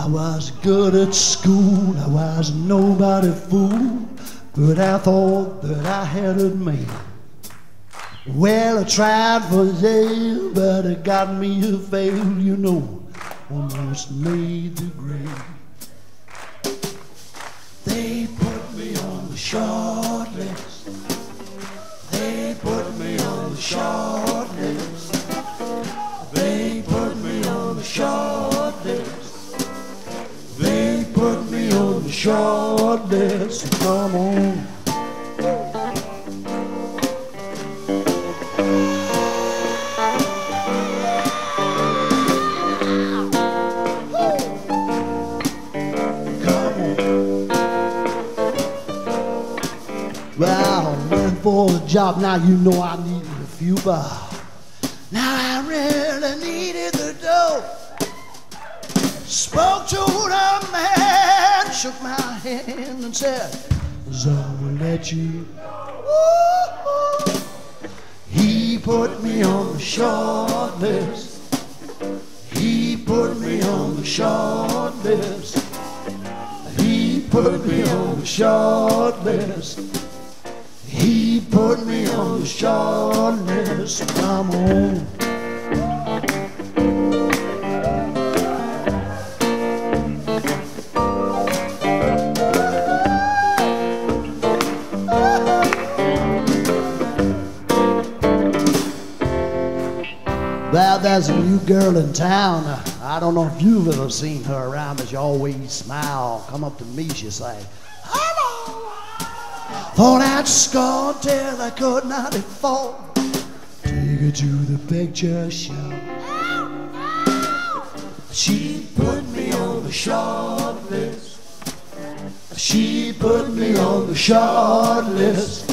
I was good at school, I was nobody fool, but I thought that I had it made. Well, I tried for Yale, but it got me a fail, you know, almost made the grade. They put me on the short list. They put me on the short list. They me on short list. Come on. For a job. Now you know I needed a few bob. Now I really needed the dough. Spoke to the man, shook my hand and said, "So will let you." He put me on the short list. He put me on the short list. He put me on the short list. He put me on the short list. Come on. Well, there's a new girl in town. I don't know if you've ever seen her around, but she always smile. Come up to me, she say, "Hello." For that score till I could not afford. Take her to the picture show. She put me on the short list. She put me on the short list.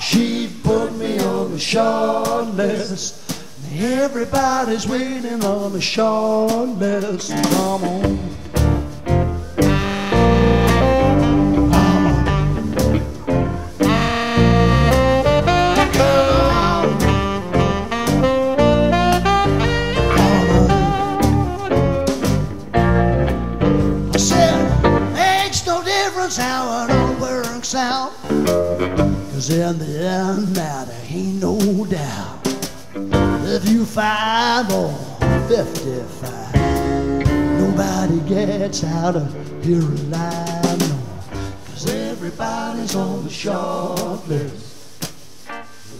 She put me on the short list. Everybody's waiting on the short list. Come on. How it all works out. Cause in the end, there ain't no doubt. If you five or 55, nobody gets out of here alive. No, cause everybody's on the short list.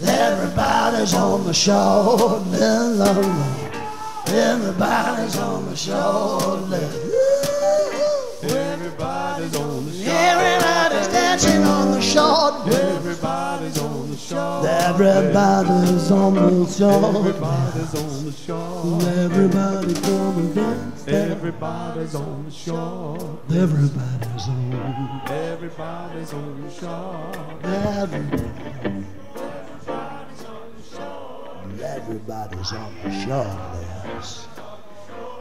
Everybody's on the short list. Everybody's on the short list. Everybody's on the shore. Everybody's dancing on the short list. Everybody's on the shore. Everybody's on the short Everybody's on the shore. Everybody come and dance. Everybody's on the shore. Everybody's on. Everybody's on the shore. Everybody. Everybody's on the shore list.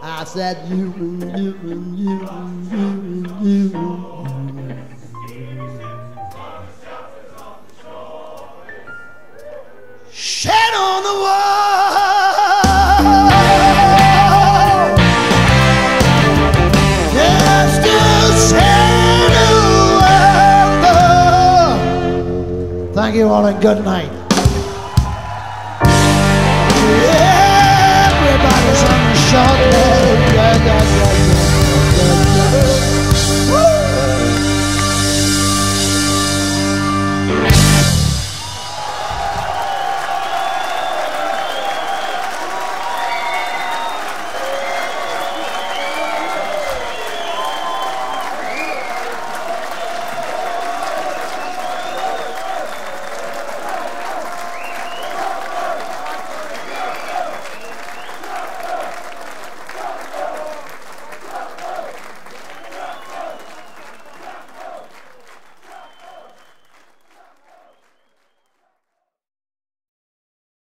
I said you and you and you and you and you. Shed on the wall. Just a shadow of the- Thank you all and good night.